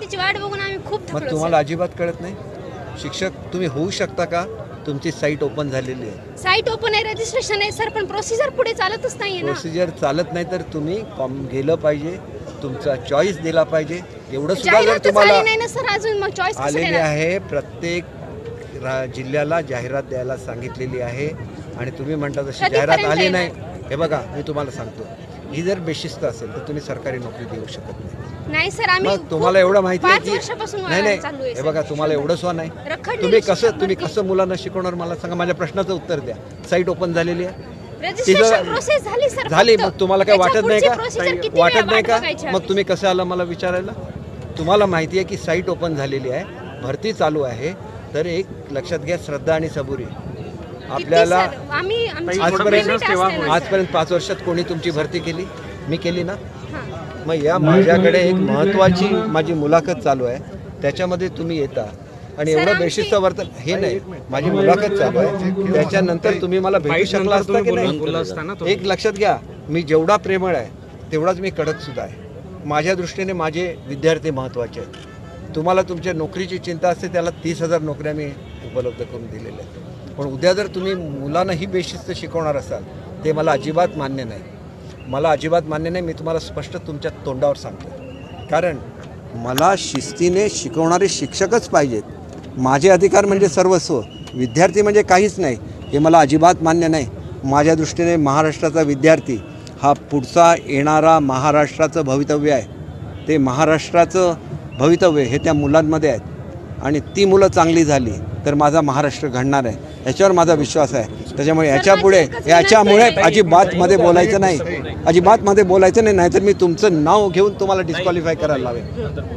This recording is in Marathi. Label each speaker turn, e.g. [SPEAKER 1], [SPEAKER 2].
[SPEAKER 1] तिची वाट बघून आम्ही खूप
[SPEAKER 2] मग
[SPEAKER 1] थकलो
[SPEAKER 2] तुम्हाला अजिबात कळत नाही? शिक्षक तुम्ही होऊ शकता का? तुमची साईट ओपन झालेली आहे.
[SPEAKER 1] साईट ओपन आहे रजिस्ट्रेशन आहे सर पण प्रोसिजर पुढे चालतच नाहीये ना.
[SPEAKER 2] प्रोसिजर चालत नाही तर तुम्ही कॉम गेलं पाहिजे तुमचा चॉईस दिला पाहिजे. एवढं सुद्धा जर
[SPEAKER 1] जाहिरातच
[SPEAKER 2] तुम्हाला
[SPEAKER 1] नाही ना सर अजून. मग चॉईस
[SPEAKER 2] आलेली आहे प्रत्येक रा जिल्ह्याला जाहिरात द्यायला सांगितलेली आहे. आणि तुम्ही म्हणता
[SPEAKER 1] कधीपर्यंत
[SPEAKER 2] जाहिरात आली नाही? हे बघा मी तुम्हाला सांगतो. ही जर बेशिस्त असेल तर तुम्ही सरकारी नोकरी देऊ शकत नाही.
[SPEAKER 1] नाही सर आम्ही
[SPEAKER 2] मग तुम्हाला एवढं माहिती
[SPEAKER 1] पाच
[SPEAKER 2] आहे की
[SPEAKER 1] वर्षापासून
[SPEAKER 2] नाही नाही
[SPEAKER 1] चालू आहे
[SPEAKER 2] हे
[SPEAKER 1] सर.
[SPEAKER 2] बघा तुम्हाला एवढं सुद्धा नाही.
[SPEAKER 1] रखडलेली
[SPEAKER 2] तुम्ही कसं तुम्ही
[SPEAKER 1] भरती.
[SPEAKER 2] कसं मुलांना शिकवणार? मला सांगा माझ्या प्रश्नाचं उत्तर द्या. साईट ओपन झालेली आहे.
[SPEAKER 1] रजिस्ट्रेशन
[SPEAKER 2] तिथं-
[SPEAKER 1] प्रोसेस झाली सर
[SPEAKER 2] झाली
[SPEAKER 1] फक्त.
[SPEAKER 2] मग तुम्हाला काय
[SPEAKER 1] त्याच्या
[SPEAKER 2] वाटत नाही
[SPEAKER 1] पुढची procedure
[SPEAKER 2] का
[SPEAKER 1] किती
[SPEAKER 2] वाटत
[SPEAKER 1] वेळा
[SPEAKER 2] नाही
[SPEAKER 1] वाट
[SPEAKER 2] का?
[SPEAKER 1] बघायची
[SPEAKER 2] मग
[SPEAKER 1] आम्ही?
[SPEAKER 2] तुम्ही कसं आला मला विचारायला? तुम्हाला माहिती आहे की साईट ओपन झालेली आहे भरती चालू आहे. तर एक लक्षात घ्या श्रद्धा आणि सबुरी. आपल्याला
[SPEAKER 1] सर? आम्ही आमची
[SPEAKER 2] आजपर्यंत
[SPEAKER 1] असते ना.
[SPEAKER 2] आजपर्यंत पाच वर्षात कोणी तुमची भरती केली? मी केली ना?
[SPEAKER 1] हां.
[SPEAKER 2] मग या माझ्याकडे एक महत्त्वाची माझी मुलाखत चालू आहे. त्याच्यामध्ये तुम्ही येता. आणि एवढं
[SPEAKER 1] आमची-
[SPEAKER 2] बेशिस्त वर्तन हे नाही. माझी मुलाखत चालू आहे. त्याच्यानंतर तुम्ही मला भेटू शकला असता की नाही? एक लक्षात घ्या. मी जेवढा प्रेमळ आहे तेवढाच मी कडक सुद्धा आहे. माझ्या दृष्टीने माझे विद्यार्थी महत्त्वाचे आहेत. तुम्हाला तुमच्या नोकरीची चिंता असते त्याला तीस हजार नोकऱ्या मी उपलब्ध करून दिलेल्या आहेत. पण उद्या जर तुम्ही मुलांना ही बेशिस्त शिकवणार असाल ते मला अजिबात मान्य नाही. मला अजिबात मान्य नाही मी तुम्हाला स्पष्ट तुमच्या तोंडावर सांगतो. कारण मला शिस्तीने शिकवणारे शिक्षकच पाहिजेत. माझे अधिकार म्हणजे सर्वस्व विद्यार्थी म्हणजे काहीच नाही हे मला अजिबात मान्य नाही. माझ्या दृष्टीने महाराष्ट्राचा विद्यार्थी हा पुढचा येणारा महाराष्ट्राचं भवितव्य आहे. ते महाराष्ट्राचं भवितव्य हे त्या मुलांमध्ये आहेत आणि ती मुलं चांगली झाली तर माझा महाराष्ट्र घडणार आहे. याच्यावर माझा विश्वास आहे. त्याच्यामुळे याच्यापुढे याच्यामुळे अजिबात मध्ये बोलायचं नाही. अजिबात मध्ये बोलायचं नाही नाहीतर मी तुमचं नाव घेऊन तुम्हाला डिस्क्वालिफाय करायला लावेन.